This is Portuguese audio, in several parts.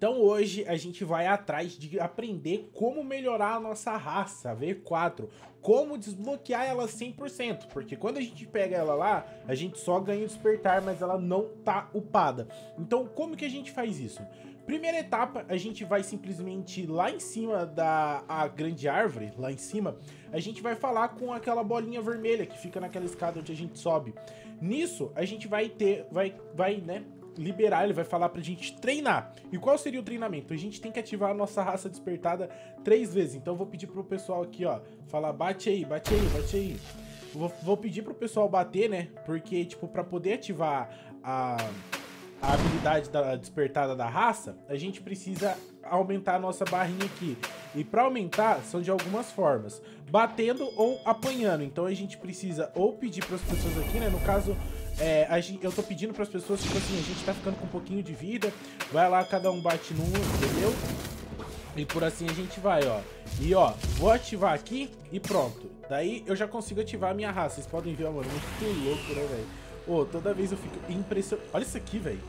Então hoje a gente vai atrás de aprender como melhorar a nossa raça V4, como desbloquear ela 100%, porque quando a gente pega ela lá, a gente só ganha o despertar, mas ela não tá upada. Então como que a gente faz isso? Primeira etapa, a gente vai simplesmente lá em cima da a grande árvore, lá em cima, a gente vai falar com aquela bolinha vermelha que fica naquela escada onde a gente sobe. Nisso, a gente vai ter, vai, vai, né, liberar, ele vai falar pra gente treinar. E qual seria o treinamento? A gente tem que ativar a nossa raça despertada três vezes. Então eu vou pedir pro pessoal aqui, ó, falar bate aí, bate aí, bate aí. Vou, vou pedir pro pessoal bater, né? Porque, tipo, pra poder ativar a a habilidade da despertada da raça, a gente precisa aumentar a nossa barrinha aqui. E para aumentar, são de algumas formas. Batendo ou apanhando. Então a gente precisa ou pedir para as pessoas aqui, né? No caso, é, eu tô pedindo para as pessoas, tipo assim, a gente tá ficando com um pouquinho de vida. Vai lá, cada um bate num, entendeu? E por assim a gente vai, ó. E ó, vou ativar aqui e pronto. Daí eu já consigo ativar a minha raça. Vocês podem ver, mano, muito louco, né, velho? Ô, toda vez eu fico impressionado. Olha isso aqui, velho.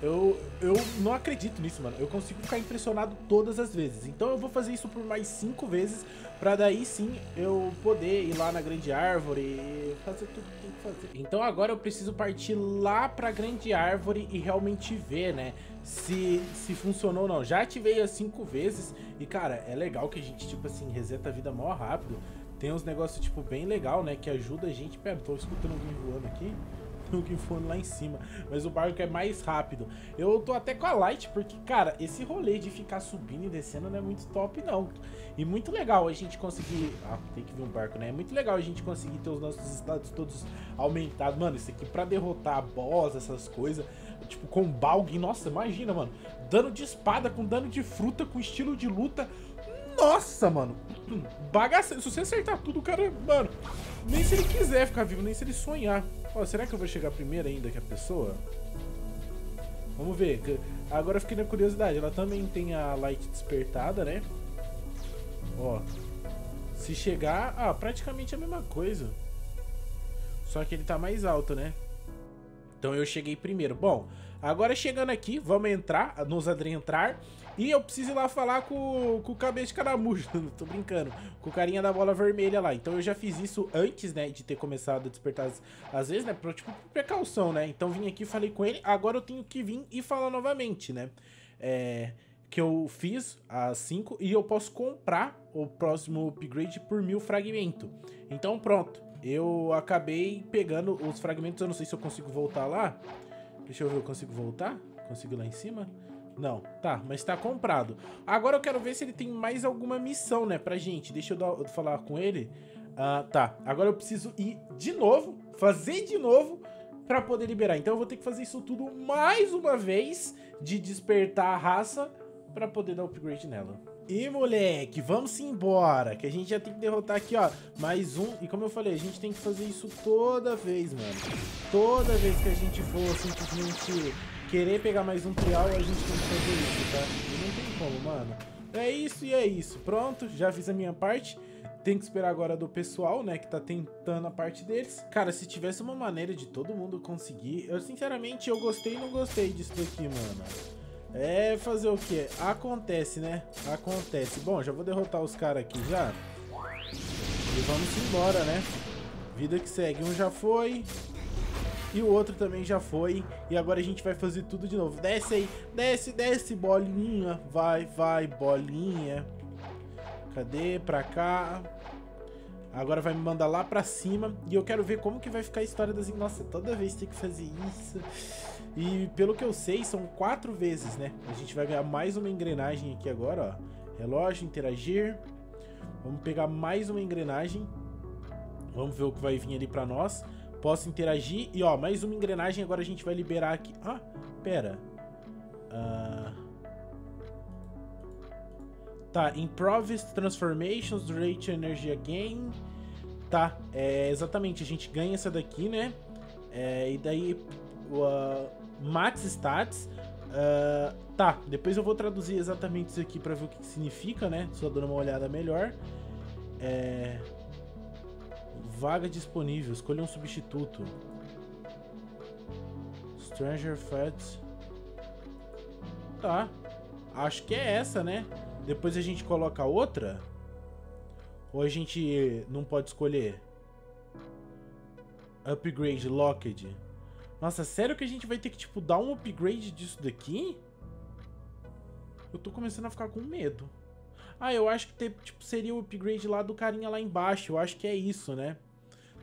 Eu, eu não acredito nisso, mano. Eu consigo ficar impressionado todas as vezes. Então eu vou fazer isso por mais cinco vezes. Pra daí sim eu poder ir lá na grande árvore e fazer tudo que tem que fazer. Então agora eu preciso partir lá pra grande árvore e realmente ver, né? Se, se funcionou ou não. Já ativei as cinco vezes. E cara, é legal que a gente, tipo assim, reseta a vida mó rápido. Tem uns negócios, tipo, bem legal, né? Que ajuda a gente. Pera, tô escutando alguém voando aqui do que for lá em cima. Mas o barco é mais rápido. Eu tô até com a light, porque, cara, esse rolê de ficar subindo e descendo não é muito top, não. E muito legal a gente conseguir... Ah, tem que vir um barco, né? É muito legal a gente conseguir ter os nossos estados todos aumentados. Mano, isso aqui pra derrotar boss, essas coisas... Tipo, com Balg, nossa, imagina, mano. Dano de espada, com dano de fruta, com estilo de luta... Nossa, mano. Bagaça. Se você acertar tudo, o cara, mano, nem se ele quiser ficar vivo, nem se ele sonhar. Ó, será que eu vou chegar primeiro ainda que a pessoa? Vamos ver. Agora eu fiquei na curiosidade. Ela também tem a light despertada, né? Ó. Se chegar... Ah, praticamente a mesma coisa. Só que ele tá mais alto, né? Então eu cheguei primeiro. Bom, agora chegando aqui, vamos entrar, nos adentrar. E eu preciso ir lá falar com, com o cabeça de caramujo, tô brincando, com o carinha da bola vermelha lá. Então eu já fiz isso antes, né, de ter começado a despertar às vezes, né, pra, tipo, por precaução, né. Então vim aqui, falei com ele, agora eu tenho que vir e falar novamente, né. É, que eu fiz as 5 e eu posso comprar o próximo upgrade por mil fragmento. Então pronto, eu acabei pegando os fragmentos, eu não sei se eu consigo voltar lá. Deixa eu ver, eu consigo voltar? Consigo lá em cima? Não, tá, mas tá comprado. Agora eu quero ver se ele tem mais alguma missão, né, pra gente. Deixa eu, dar, eu falar com ele. Uh, tá, agora eu preciso ir de novo, fazer de novo pra poder liberar. Então eu vou ter que fazer isso tudo mais uma vez, de despertar a raça pra poder dar upgrade nela. E moleque, vamos embora, que a gente já tem que derrotar aqui, ó, mais um. E como eu falei, a gente tem que fazer isso toda vez, mano. Toda vez que a gente for simplesmente querer pegar mais um trial, a gente tem que fazer isso, tá? E não tem como, mano. É isso e é isso. Pronto, já fiz a minha parte. Tem que esperar agora do pessoal, né, que tá tentando a parte deles. Cara, se tivesse uma maneira de todo mundo conseguir... Eu, sinceramente, eu gostei e não gostei disso daqui, mano. É fazer o que? Acontece, né? Acontece. Bom, já vou derrotar os caras aqui já. E vamos embora, né? Vida que segue. Um já foi. E o outro também já foi. E agora a gente vai fazer tudo de novo. Desce aí. Desce, desce, bolinha. Vai, vai, bolinha. Cadê? Pra cá. Agora vai me mandar lá pra cima. E eu quero ver como que vai ficar a história das... Nossa, toda vez tem que fazer isso. E pelo que eu sei, são quatro vezes, né? A gente vai ganhar mais uma engrenagem aqui agora, ó. Relógio, interagir. Vamos pegar mais uma engrenagem. Vamos ver o que vai vir ali pra nós. Posso interagir. E ó, mais uma engrenagem. Agora a gente vai liberar aqui. Ah, pera. Uh... Tá, Improvised Transformations, Durate Energy Again. Tá, é, exatamente, a gente ganha essa daqui, né? É, e daí, uh, Max Stats. Uh, tá, depois eu vou traduzir exatamente isso aqui pra ver o que significa, né? Só dando uma olhada melhor. É... Vaga disponível, escolha um substituto. Stranger Fats. Tá. acho que é essa, né? Depois a gente coloca outra? Ou a gente não pode escolher? Upgrade Locked. Nossa, sério que a gente vai ter que, tipo, dar um upgrade disso daqui? Eu tô começando a ficar com medo. Ah, eu acho que ter, tipo, seria o upgrade lá do carinha lá embaixo. Eu acho que é isso, né?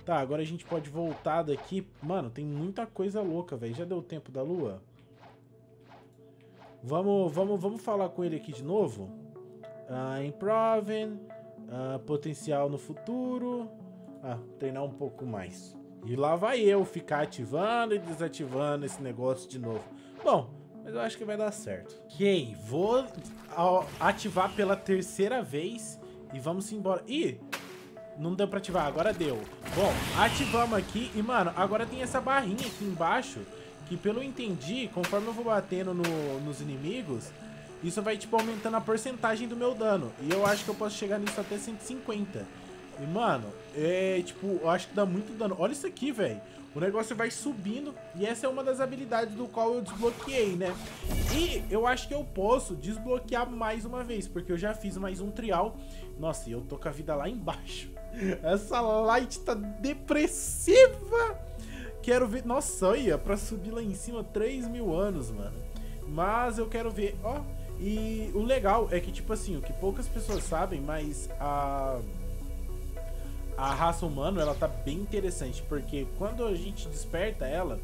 Tá, agora a gente pode voltar daqui. Mano, tem muita coisa louca, velho. Já deu tempo da lua? Vamos, vamos, vamos falar com ele aqui de novo. Uh, improving. Uh, potencial no futuro. Ah, treinar um pouco mais. E lá vai eu ficar ativando e desativando esse negócio de novo. Bom, mas eu acho que vai dar certo. Ok, vou ativar pela terceira vez e vamos embora. Ih, não deu pra ativar, agora deu. Bom, ativamos aqui e, mano, agora tem essa barrinha aqui embaixo que, pelo entendi, conforme eu vou batendo no, nos inimigos, isso vai, tipo, aumentando a porcentagem do meu dano. E eu acho que eu posso chegar nisso até 150. E, mano, é, tipo, eu acho que dá muito dano. Olha isso aqui, velho. O negócio vai subindo e essa é uma das habilidades do qual eu desbloqueei, né? E eu acho que eu posso desbloquear mais uma vez, porque eu já fiz mais um trial. Nossa, e eu tô com a vida lá embaixo. Essa light tá depressiva. Quero ver... Nossa, olha, pra subir lá em cima 3 mil anos, mano. Mas eu quero ver... Ó, e o legal é que, tipo assim, o que poucas pessoas sabem, mas a a raça humana ela tá bem interessante, porque quando a gente desperta ela,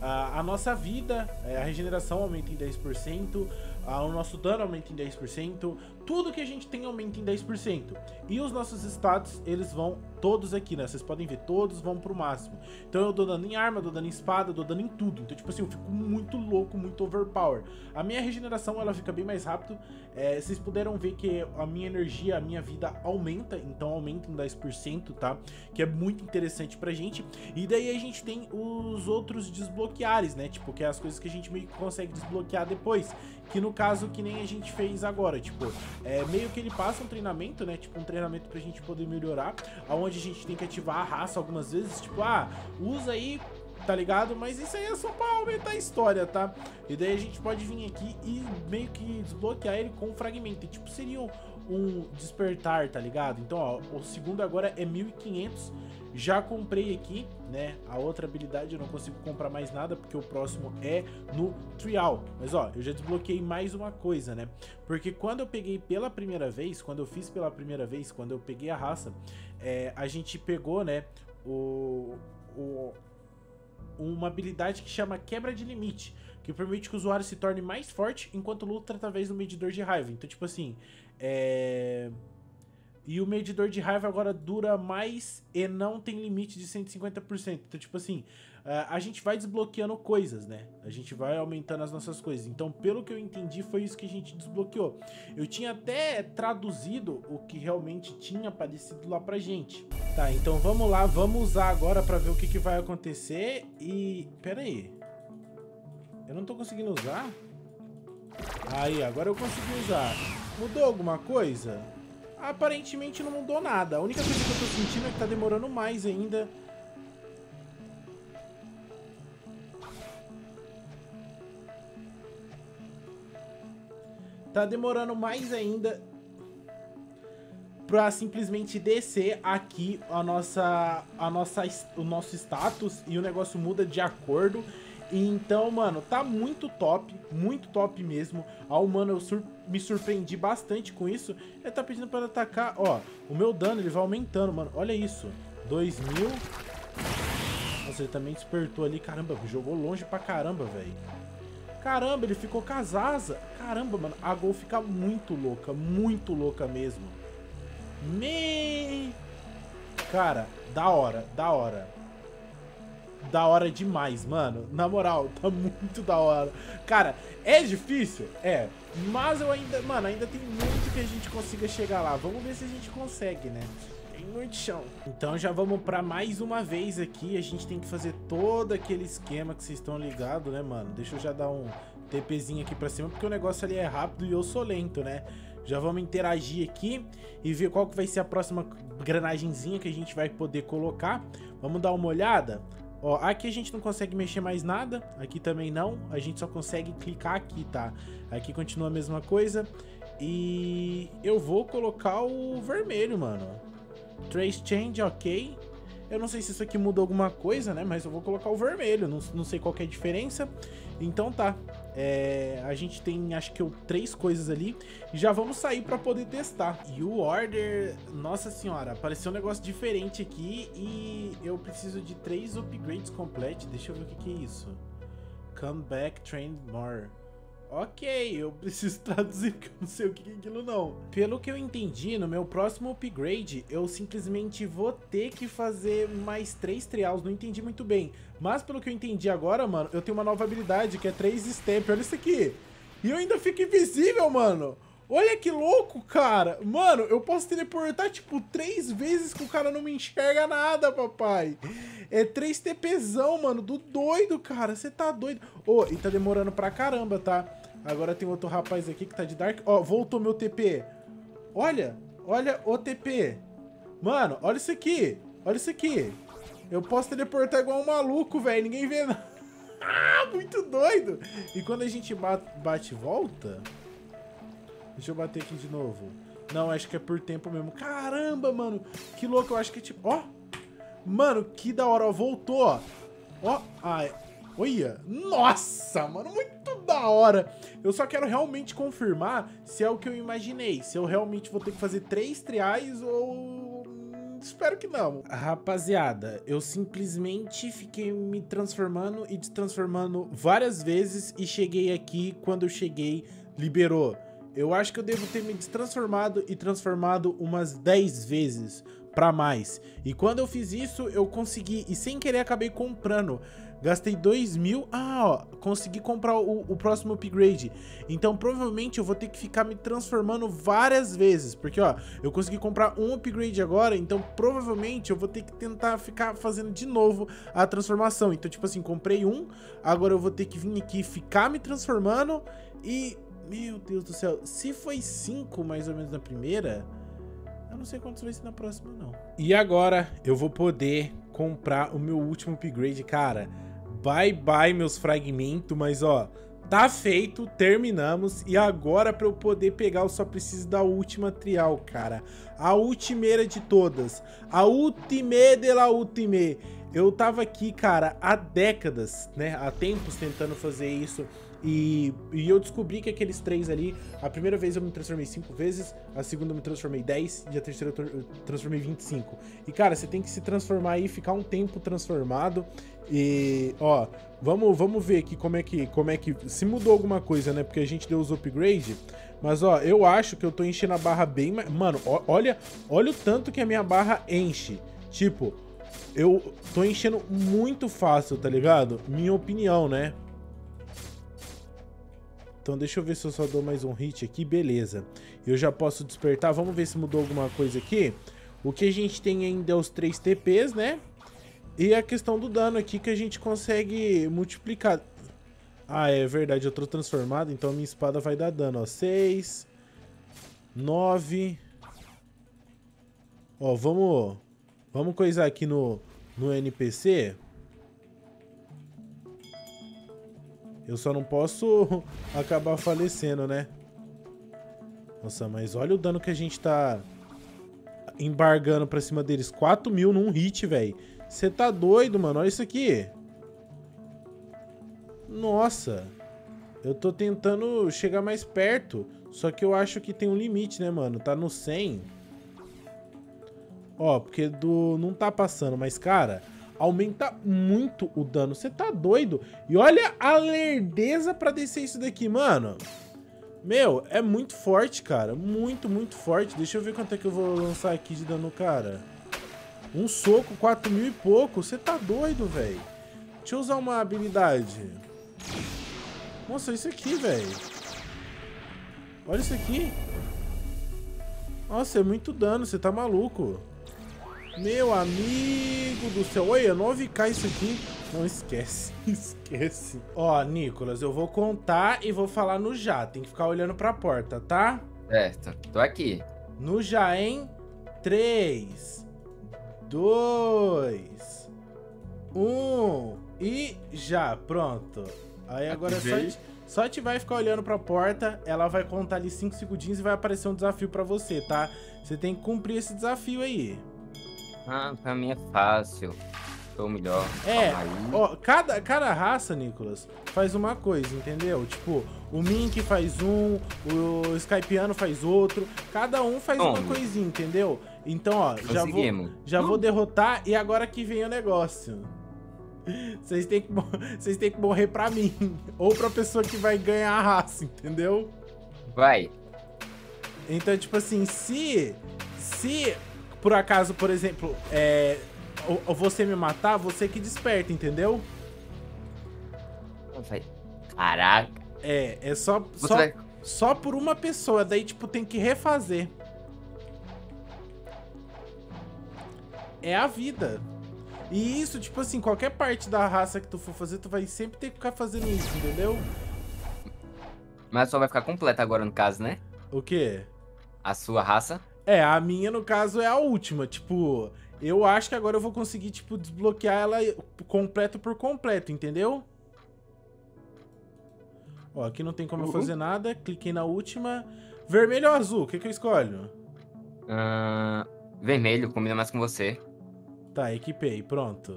a, a nossa vida, é, a regeneração aumenta em 10%, a, o nosso dano aumenta em 10%, tudo que a gente tem aumenta em 10%. E os nossos status, eles vão todos aqui, né? Vocês podem ver, todos vão pro máximo. Então eu dou dano em arma, dou dano em espada, dou dano em tudo. Então, tipo assim, eu fico muito louco, muito overpower. A minha regeneração, ela fica bem mais rápido. É, vocês puderam ver que a minha energia, a minha vida aumenta, então aumenta em 10%, tá? Que é muito interessante pra gente. E daí a gente tem os outros desbloqueares, né? Tipo, que é as coisas que a gente meio que consegue desbloquear depois. Que no caso, que nem a gente fez agora, tipo, é, meio que ele passa um treinamento, né? Tipo, um treinamento pra gente poder melhorar, aonde a gente tem que ativar a raça algumas vezes, tipo, ah, usa aí tá ligado? Mas isso aí é só pra aumentar a história, tá? E daí a gente pode vir aqui e meio que desbloquear ele com um fragmento. E, tipo, seria um, despertar, tá ligado? Então, ó, o segundo agora é 1500 já comprei aqui, né? A outra habilidade eu não consigo comprar mais nada porque o próximo é no trial. Mas ó, eu já desbloqueei mais uma coisa, né? Porque quando eu peguei pela primeira vez, quando eu fiz pela primeira vez, quando eu peguei a raça, é, a gente pegou, né? O, o, uma habilidade que chama quebra de limite, que permite que o usuário se torne mais forte enquanto luta através do medidor de raiva. Então, tipo assim, é e o medidor de raiva agora dura mais e não tem limite de 150%. Então, tipo assim, eh, a gente vai desbloqueando coisas, né? A gente vai aumentando as nossas coisas. Então, pelo que eu entendi, foi isso que a gente desbloqueou. Eu tinha até traduzido o que realmente tinha aparecido lá pra gente. Tá, então vamos lá, vamos usar agora pra ver o que, que vai acontecer. E... Pera aí. Eu não tô conseguindo usar? Aí, agora eu consegui usar. Mudou alguma coisa? aparentemente não mudou nada. A única coisa que eu tô sentindo é que tá demorando mais ainda. Tá demorando mais ainda pra simplesmente descer aqui a nossa, a nossa, o nosso status e o negócio muda de acordo. Então, mano, tá muito top, muito top mesmo. A humana eu sur me surpreendi bastante com isso. Ele tá pedindo para atacar, ó, o meu dano ele vai aumentando, mano. Olha isso, 2 mil. Nossa, ele também despertou ali, caramba, jogou longe pra caramba, velho. Caramba, ele ficou asas. Caramba, mano, a Gol fica muito louca, muito louca mesmo. Me... Cara, da hora, da hora da hora demais, mano. Na moral, tá muito da hora. Cara, é difícil? É. Mas eu ainda, mano, ainda tem muito que a gente consiga chegar lá. Vamos ver se a gente consegue, né? Tem muito chão. Então já vamos pra mais uma vez aqui. A gente tem que fazer todo aquele esquema que vocês estão ligados, né, mano? Deixa eu já dar um TPzinho aqui pra cima, porque o negócio ali é rápido e eu sou lento, né? Já vamos interagir aqui e ver qual que vai ser a próxima granagemzinha que a gente vai poder colocar. Vamos dar uma olhada? Ó, aqui a gente não consegue mexer mais nada. Aqui também não. A gente só consegue clicar aqui, tá? Aqui continua a mesma coisa. E eu vou colocar o vermelho, mano. Trace Change, ok. Eu não sei se isso aqui muda alguma coisa, né? Mas eu vou colocar o vermelho. Não, não sei qual é a diferença. Então tá. É, a gente tem, acho que, três coisas ali. Já vamos sair para poder testar. E o order... Nossa senhora, apareceu um negócio diferente aqui. E eu preciso de três upgrades complete. Deixa eu ver o que, que é isso. Come back, train more. Ok, eu preciso traduzir porque eu não sei o que é aquilo não. Pelo que eu entendi, no meu próximo upgrade, eu simplesmente vou ter que fazer mais três trials, não entendi muito bem. Mas pelo que eu entendi agora, mano, eu tenho uma nova habilidade que é três step, olha isso aqui. E eu ainda fico invisível, mano. Olha que louco, cara. Mano, eu posso teleportar, tipo, três vezes que o cara não me enxerga nada, papai. É três TPzão, mano, do doido, cara. Você tá doido. Ô, oh, e tá demorando pra caramba, tá? Agora tem outro rapaz aqui que tá de Dark. Ó, voltou meu TP. Olha, olha o TP. Mano, olha isso aqui. Olha isso aqui. Eu posso teleportar igual um maluco, velho. Ninguém vê nada. Ah, muito doido. E quando a gente bate, e volta... Deixa eu bater aqui de novo. Não, acho que é por tempo mesmo. Caramba, mano. Que louco. Eu acho que é tipo... Ó. Mano, que da hora. Ó, voltou, ó. Ó. Ai. Olha. Nossa, mano. Muito da hora. Eu só quero realmente confirmar se é o que eu imaginei. Se eu realmente vou ter que fazer três triais ou... Espero que não. Rapaziada, eu simplesmente fiquei me transformando e destransformando várias vezes e cheguei aqui. Quando eu cheguei, liberou. Eu acho que eu devo ter me destransformado e transformado umas 10 vezes para mais. E quando eu fiz isso, eu consegui, e sem querer acabei comprando. Gastei 2 mil. Ah, ó, consegui comprar o, o, próximo upgrade. Então, provavelmente, eu vou ter que ficar me transformando várias vezes. Porque, ó, eu consegui comprar um upgrade agora. Então, provavelmente, eu vou ter que tentar ficar fazendo de novo a transformação. Então, tipo assim, comprei um. Agora eu vou ter que vir aqui ficar me transformando. E, meu Deus do céu. Se foi 5 mais ou menos na primeira... Eu não sei quantos vai ser na próxima, não. E agora eu vou poder comprar o meu último upgrade, cara. Bye bye, meus fragmentos, mas ó, tá feito, terminamos. E agora para eu poder pegar, eu só preciso da última trial, cara. A ultimeira de todas. A ultime de la ultime. Eu tava aqui, cara, há décadas, né? Há tempos tentando fazer isso. E, e, eu descobri que aqueles três ali, a primeira vez eu me transformei cinco vezes, a segunda eu me transformei 10 e a terceira eu transformei 25. E cara, você tem que se transformar aí, ficar um tempo transformado. E ó, vamos, vamos ver aqui como é que como é que se mudou alguma coisa, né? Porque a gente deu os upgrade, mas ó, eu acho que eu tô enchendo a barra bem, mano, ó, olha, olha o tanto que a minha barra enche. Tipo, eu tô enchendo muito fácil, tá ligado? Minha opinião, né? Então deixa eu ver se eu só dou mais um hit aqui, beleza. Eu já posso despertar, vamos ver se mudou alguma coisa aqui. O que a gente tem ainda é os 3 TPs, né? E a questão do dano aqui que a gente consegue multiplicar. Ah, é verdade, eu tô transformado, então a minha espada vai dar dano, ó. 6, 9... Ó, vamos... Vamos coisar aqui no, no NPC... Eu só não posso acabar falecendo, né? Nossa, mas olha o dano que a gente tá embargando pra cima deles. 4 mil num hit, velho. Você tá doido, mano. Olha isso aqui. Nossa. Eu tô tentando chegar mais perto. Só que eu acho que tem um limite, né, mano? Tá no 100. Ó, porque do... Não tá passando, mas, cara aumenta muito o dano. Você tá doido? E olha a lerdeza pra descer isso daqui, mano. Meu, é muito forte, cara. Muito, muito forte. Deixa eu ver quanto é que eu vou lançar aqui de dano, cara. Um soco, 4 mil e pouco. Você tá doido, velho. Deixa eu usar uma habilidade. Nossa, isso aqui, velho. Olha isso aqui. Nossa, é muito dano. Você tá maluco. Meu amigo do céu. Oi, é 9k isso aqui. Não esquece, esquece. Ó, Nicolas, eu vou contar e vou falar no já. Tem que ficar olhando pra porta, tá? Certo, tô aqui. No já, hein? 3, 2, Um. E já, pronto. Aí agora é só, só te vai ficar olhando pra porta, ela vai contar ali 5 segundinhos e vai aparecer um desafio pra você, tá? Você tem que cumprir esse desafio aí. Ah, pra mim é fácil. Sou melhor. É, ó, cada, cada raça, Nicolas, faz uma coisa, entendeu? Tipo, o Mink faz um, o Skypiano faz outro, cada um faz uma coisinha, entendeu? Então, ó, já vou, já vou derrotar e agora que vem o negócio. Vocês têm, que, vocês têm que morrer pra mim. Ou pra pessoa que vai ganhar a raça, entendeu? Vai. Então, tipo assim, se. Se por acaso, por exemplo, é, ou, você me matar, você que desperta, entendeu? Caraca. É, é só, só, vai... só por uma pessoa. Daí, tipo, tem que refazer. É a vida. E isso, tipo assim, qualquer parte da raça que tu for fazer, tu vai sempre ter que ficar fazendo isso, entendeu? Mas só vai ficar completa agora, no caso, né? O quê? A sua raça? É, a minha, no caso, é a última. Tipo, eu acho que agora eu vou conseguir, tipo, desbloquear ela completo por completo, entendeu? Ó, aqui não tem como eu fazer nada. Cliquei na última. Vermelho ou azul? O que, que eu escolho? Uh, vermelho, combina mais com você. Tá, equipei, pronto.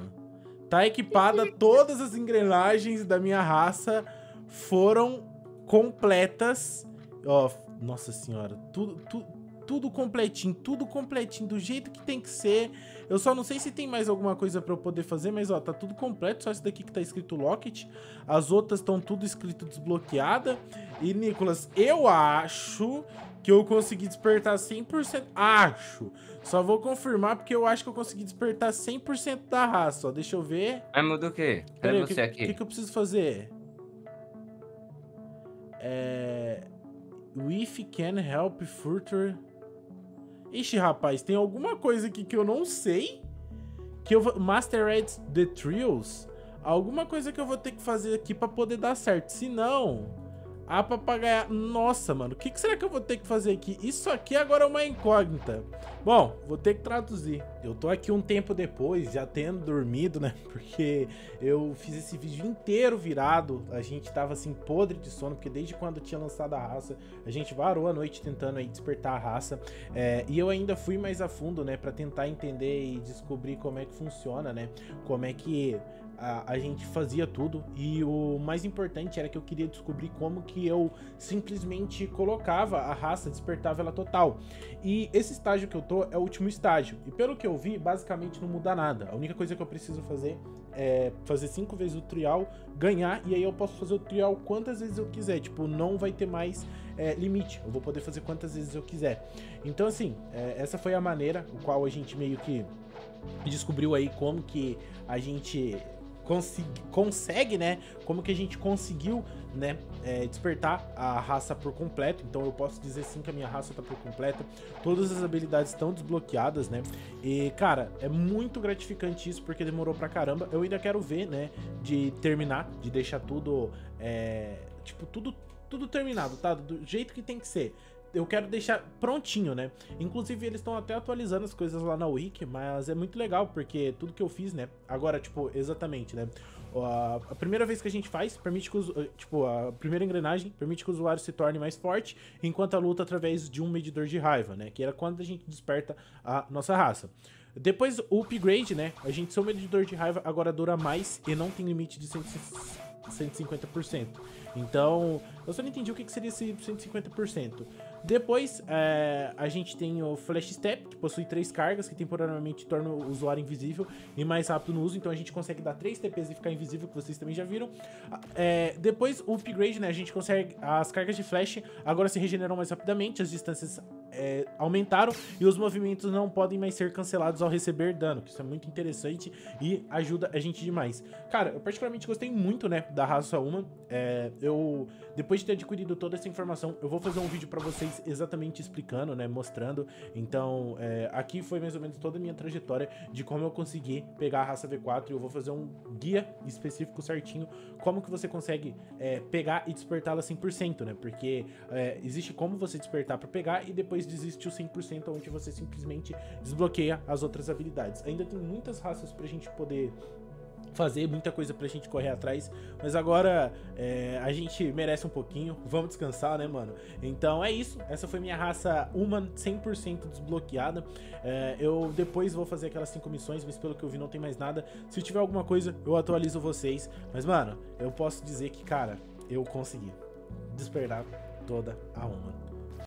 Tá equipada, todas as engrenagens da minha raça foram completas. Ó, nossa senhora, tudo, tudo, tudo completinho, tudo completinho, do jeito que tem que ser. Eu só não sei se tem mais alguma coisa pra eu poder fazer, mas ó, tá tudo completo, só esse daqui que tá escrito Locket. As outras estão tudo escrito desbloqueada. E, Nicolas, eu acho que eu consegui despertar 100%. Acho! Só vou confirmar porque eu acho que eu consegui despertar 100% da raça, ó. Deixa eu ver. Ai, muda o quê? Cadê você que, aqui? O que, que eu preciso fazer? É... If can help further... Ixi, rapaz, tem alguma coisa aqui que eu não sei. Que eu vou... Master The Trials. Alguma coisa que eu vou ter que fazer aqui pra poder dar certo. Se não... A papagaia... Nossa, mano. O que, que, será que eu vou ter que fazer aqui? Isso aqui agora é uma incógnita. Bom, vou ter que traduzir. Eu tô aqui um tempo depois, já tendo dormido, né? Porque eu fiz esse vídeo inteiro virado. A gente tava assim, podre de sono. Porque desde quando tinha lançado a raça, a gente varou a noite tentando aí despertar a raça. É, e eu ainda fui mais a fundo, né? Pra tentar entender e descobrir como é que funciona, né? Como é que a, a, gente fazia tudo e o mais importante era que eu queria descobrir como que eu simplesmente colocava a raça, despertava ela total. E esse estágio que eu tô é o último estágio. E pelo que eu vi, basicamente não muda nada. A única coisa que eu preciso fazer é fazer cinco vezes o trial, ganhar, e aí eu posso fazer o trial quantas vezes eu quiser. Tipo, não vai ter mais é, limite. Eu vou poder fazer quantas vezes eu quiser. Então, assim, é, essa foi a maneira o qual a gente meio que descobriu aí como que a gente consegue, né? Como que a gente conseguiu, né? É, despertar a raça por completo. Então eu posso dizer sim que a minha raça tá por completo. Todas as habilidades estão desbloqueadas, né? E, cara, é muito gratificante isso porque demorou pra caramba. Eu ainda quero ver, né? De terminar, de deixar tudo, é, tipo, tudo, tudo terminado, tá? Do jeito que tem que ser eu quero deixar prontinho, né? Inclusive, eles estão até atualizando as coisas lá na Wiki, mas é muito legal, porque tudo que eu fiz, né? Agora, tipo, exatamente, né? A, primeira vez que a gente faz, permite que, eh, tipo, a primeira engrenagem permite que o usuário se torne mais forte enquanto a luta através de um medidor de raiva, né? Que era quando a gente desperta a nossa raça. Depois, o upgrade, né? A gente, seu medidor de raiva agora dura mais e não tem limite de 150%. Então, eu só não entendi o que seria esse 150%. Depois, é, a gente tem o Flash Step, que possui três cargas, que temporariamente torna o usuário invisível e mais rápido no uso. Então a gente consegue dar três TPs e ficar invisível, que vocês também já viram. É, depois, o upgrade, né? A gente consegue... As cargas de Flash agora se regeneram mais rapidamente, as distâncias é, aumentaram e os movimentos não podem mais ser cancelados ao receber dano, que isso é muito interessante e ajuda a gente demais. Cara, eu particularmente gostei muito, né, da raça 1. É, eu, depois de ter adquirido toda essa informação, eu vou fazer um vídeo pra vocês exatamente explicando, né, mostrando. Então, é, aqui foi mais ou menos toda a minha trajetória de como eu consegui pegar a raça V4 e eu vou fazer um guia específico certinho como que você consegue é, pegar e despertá-la 100%, né, porque é, existe como você despertar pra pegar e depois desiste o 100% onde você simplesmente desbloqueia as outras habilidades. Ainda tem muitas raças pra gente poder fazer muita coisa pra gente correr atrás. Mas agora é, a gente merece um pouquinho. Vamos descansar, né, mano? Então é isso. Essa foi minha raça Human 100% desbloqueada. É, eu depois vou fazer aquelas cinco missões, mas pelo que eu vi não tem mais nada. Se tiver alguma coisa, eu atualizo vocês. Mas, mano, eu posso dizer que, cara, eu consegui despertar toda a Human.